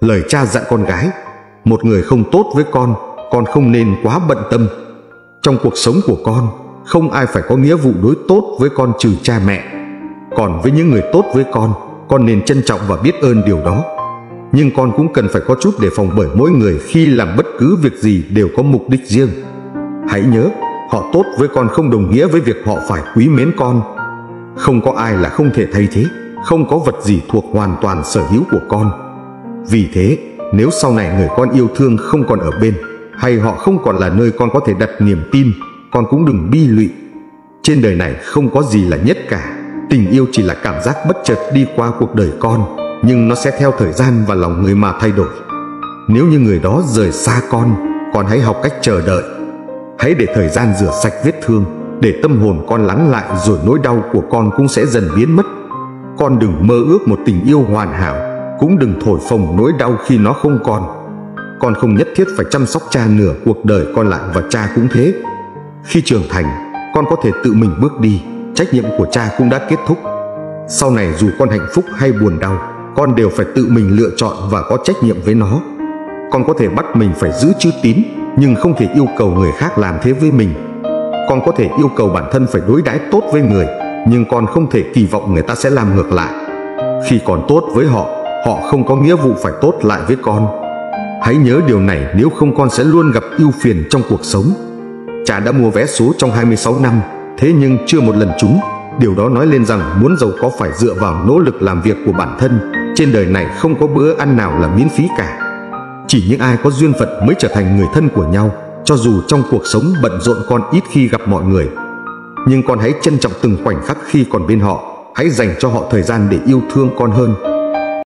Lời cha dặn con gái, một người không tốt với con, con không nên quá bận tâm. Trong cuộc sống của con, không ai phải có nghĩa vụ đối tốt với con trừ cha mẹ. Còn với những người tốt với con, con nên trân trọng và biết ơn điều đó. Nhưng con cũng cần phải có chút đề phòng bởi mỗi người khi làm bất cứ việc gì đều có mục đích riêng. Hãy nhớ, họ tốt với con không đồng nghĩa với việc họ phải quý mến con. Không có ai là không thể thay thế, không có vật gì thuộc hoàn toàn sở hữu của con. Vì thế, nếu sau này người con yêu thương không còn ở bên, hay họ không còn là nơi con có thể đặt niềm tin, con cũng đừng bi lụy. Trên đời này không có gì là nhất cả, tình yêu chỉ là cảm giác bất chợt đi qua cuộc đời con, nhưng nó sẽ theo thời gian và lòng người mà thay đổi. Nếu như người đó rời xa con, con hãy học cách chờ đợi. Hãy để thời gian rửa sạch vết thương, để tâm hồn con lắng lại rồi nỗi đau của con cũng sẽ dần biến mất. Con đừng mơ ước một tình yêu hoàn hảo, cũng đừng thổi phồng nỗi đau khi nó không còn. Con không nhất thiết phải chăm sóc cha nửa cuộc đời con lại và cha cũng thế. Khi trưởng thành, con có thể tự mình bước đi, trách nhiệm của cha cũng đã kết thúc. Sau này dù con hạnh phúc hay buồn đau, con đều phải tự mình lựa chọn và có trách nhiệm với nó. Con có thể bắt mình phải giữ chữ tín, nhưng không thể yêu cầu người khác làm thế với mình. Con có thể yêu cầu bản thân phải đối đãi tốt với người, nhưng con không thể kỳ vọng người ta sẽ làm ngược lại. Khi còn tốt với họ, họ không có nghĩa vụ phải tốt lại với con. Hãy nhớ điều này nếu không con sẽ luôn gặp ưu phiền trong cuộc sống. Cha đã mua vé số trong 26 năm, thế nhưng chưa một lần trúng. Điều đó nói lên rằng muốn giàu có phải dựa vào nỗ lực làm việc của bản thân. Trên đời này không có bữa ăn nào là miễn phí cả. Chỉ những ai có duyên phận mới trở thành người thân của nhau, cho dù trong cuộc sống bận rộn con ít khi gặp mọi người. Nhưng con hãy trân trọng từng khoảnh khắc khi còn bên họ, hãy dành cho họ thời gian để yêu thương con hơn